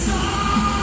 Stop!